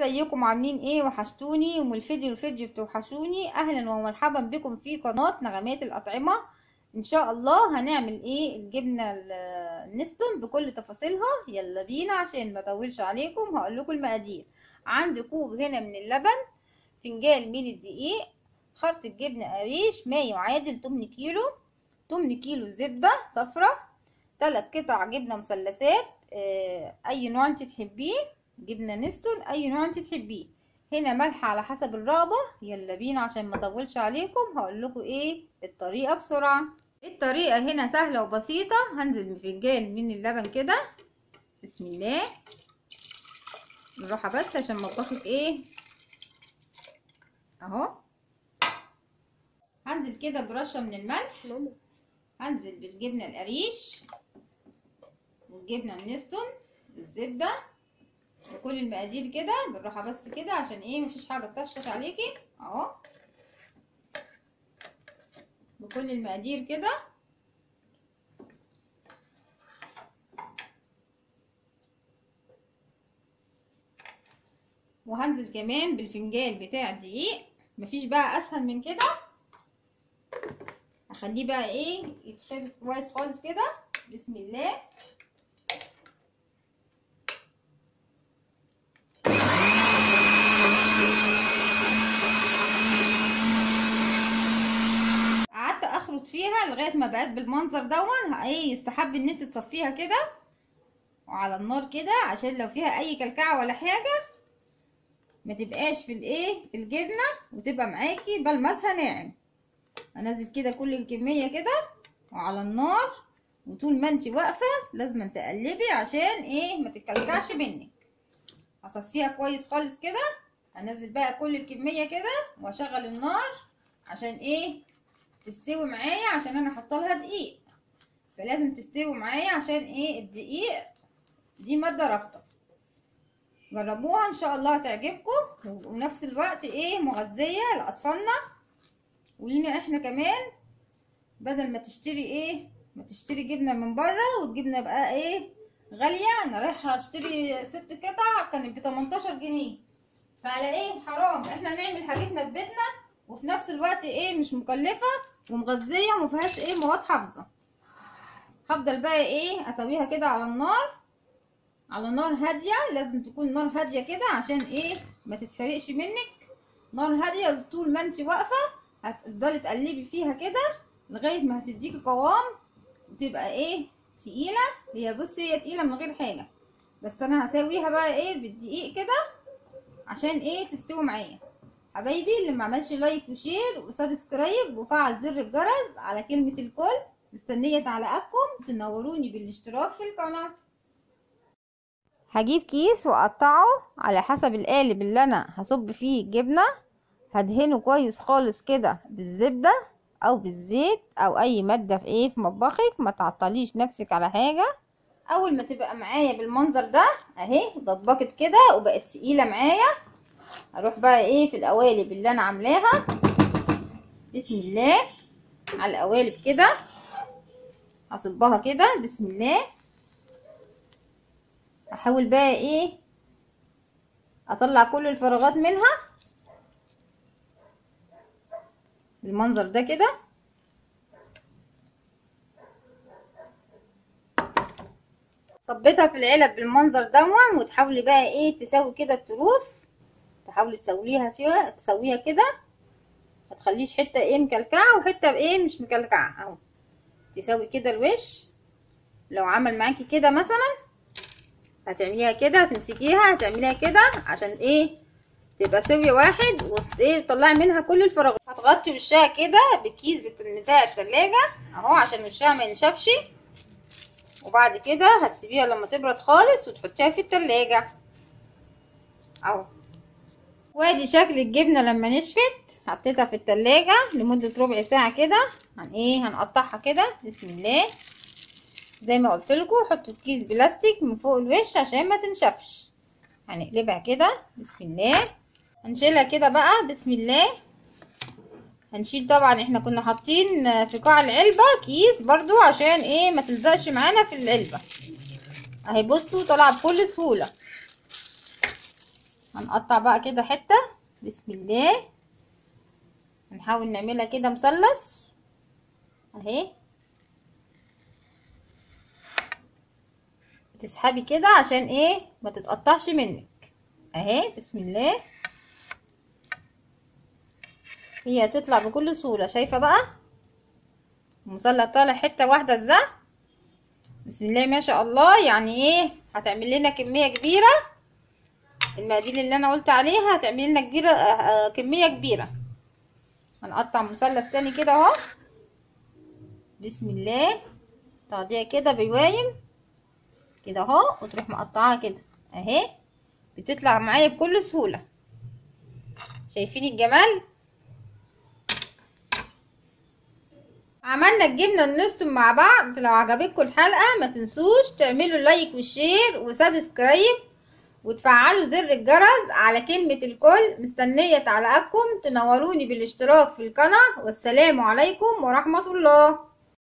ازيكم عاملين إيه؟ وحشتوني. ومن الفيديو لفيديو بتوحشوني. أهلا ومرحبا بكم في قناة نغمات الأطعمة. إن شاء الله هنعمل إيه؟ الجبنة ال- النستون بكل تفاصيلها. يلا بينا عشان ما أطولش عليكم. هقول لكم المقادير. عندي كوب هنا من اللبن فنجان من الدقيق خرطة جبنة قريش ما يعادل 8 كيلو 8 كيلو زبدة صفرة 3 قطع جبنة مثلثات آه، أي نوع انت تحبيه. جبنه نستون أي نوع أنت تحبيه. هنا ملح على حسب الرغبة. يلا بينا عشان ما أطولش عليكم. هقول لكم إيه الطريقة بسرعة. الطريقة هنا سهلة وبسيطة. هنزل بفنجان من اللبن كده. بسم الله. بالراحة بس عشان مطبخك إيه. أهو. هنزل كده برشة من الملح. هنزل بالجبنة القريش. والجبنة النستون. بالزبدة. وكل المقادير كده بالراحة بس كده عشان إيه مفيش حاجة تطشش عليكي. أهو. بكل المقادير كده. وهنزل كمان بالفنجان بتاع الدقيق. مفيش بقى أسهل من كده. هخليه بقى إيه يتخلط كويس خالص كده. بسم الله. اخرط فيها لغاية ما بقت بالمنظر دون إيه يستحب إن أنت تصفيها كده وعلى النار كده عشان لو فيها أي كلكعة ولا حاجة ما تبقاش في الإيه؟ في الجبنة وتبقى معاكي بلمسها ناعم. أنزل كده كل الكمية كده وعلى النار وطول ما أنت واقفة لازم تقلبي عشان إيه؟ ما تتكلكعش منك. هصفيها كويس خالص كده. هنزل بقى كل الكمية كده وأشغل النار عشان إيه؟ تستوي معايا عشان أنا حاطه لها دقيق. فلازم تستوي معايا عشان إيه الدقيق دي مادة رابطة. جربوها إن شاء الله هتعجبكم. ونفس الوقت إيه مغذية لأطفالنا. ولينا إحنا كمان. بدل ما تشتري إيه ما تشتري جبنة من بره والجبنه بقى إيه غالية. أنا رايحة أشتري ست قطع كانت ب 18 جنيه. فعلى إيه؟ حرام. إحنا نعمل حاجتنا في بيتنا. وفي نفس الوقت إيه مش مكلفة ومغذية ومفيهاش إيه مواد حافظة. هفضل بقى إيه اسويها كده على النار. على نار هادية لازم تكون نار هادية كده عشان إيه ما تتحرقش منك. نار هادية طول ما انت واقفة هتفضلي تقلبي فيها كده لغاية ما هتديكي قوام وتبقى إيه تقيلة. هي بصي هي تقيلة من غير حاجة. بس أنا هسويها بقى إيه بالدقيق كده عشان إيه تستوي معايا. حبايبي اللي ما عملش like و share و subscribe وفعل زر الجرس على كلمة الكل. مستنية تعليقاتكم تنوروني بالاشتراك في القناة. هجيب كيس وأقطعه على حسب القالب اللي أنا هصب فيه الجبنة هدهنه كويس خالص كده بالزبدة أو بالزيت أو أي مادة في إيه في مطبخك. ما تعطليش نفسك على حاجة. أول ما تبقى معايا بالمنظر ده أهي ضبقت كده وبقت تقيلة معايا. هروح بقى إيه في القوالب اللي أنا عاملاها. بسم الله. على القوالب كده. هصبها كده. بسم الله. احاول بقى إيه اطلع كل الفراغات منها. بالمنظر ده كده. صبيتها في العلب بالمنظر دون وتحاولي بقى إيه تسوي كده الطروف تحاولي تسويها سوا تسويها كده. ما تخليش حتة إيه مكلكعة وحتة إيه مش مكلكعة. أهو. تسوي كده الوش. لو عمل معاكي كده مثلا هتعمليها كده هتمسكيها هتعمليها كده عشان إيه؟ تبقى سويه واحد وايه تطلعي منها كل الفراغات. هتغطي وشها كده بالكيس بتاع التلاجة. أهو عشان وشها ما ينشفش. وبعد كده هتسيبيها لما تبرد خالص وتحطيها في التلاجة. أهو. وادي شكل الجبنة لما نشفت حطيتها في التلاجة لمدة ربع ساعة كده. هن إيه؟ هنقطعها كده. بسم الله. زي ما قلت لكم حطوا كيس بلاستيك من فوق الوش عشان ما تنشفش. هنقلبها كده. بسم الله. هنشيلها كده بقى. بسم الله. هنشيل طبعا إحنا كنا حاطين في قاع العلبة كيس برضو عشان إيه؟ ما تلزقش معانا في العلبة. أهي بصوا طالعة بكل سهولة. هنقطع بقى كده حتة. بسم الله. هنحاول نعملها كده مثلث. أهي. تسحبي كده عشان إيه؟ ما تتقطعش منك. أهي. بسم الله. هي هتطلع بكل سهولة. شايفة بقى؟ المثلث طالع حتة واحدة إزاي؟ بسم الله ما شاء الله. يعني إيه؟ هتعمل لنا كمية كبيرة. المقادير اللي أنا قلت عليها هتعمل لنا كبيرة آه كمية كبيرة. هنقطع مثلث تاني كده أهو. بسم الله. تقطيع كده بوايم كده أهو. وتروح مقطعاها كده. أهي. بتطلع معايا بكل سهولة. شايفين الجمال؟ عملنا الجبنة النستو مع بعض. لو عجبتكم الحلقة ما تنسوش تعملوا like و share و subscribe. وتفعلوا زر الجرس على كلمة الكل. مستنية تعليقاتكم. تنوروني بالاشتراك في القناة. والسلام عليكم ورحمة الله.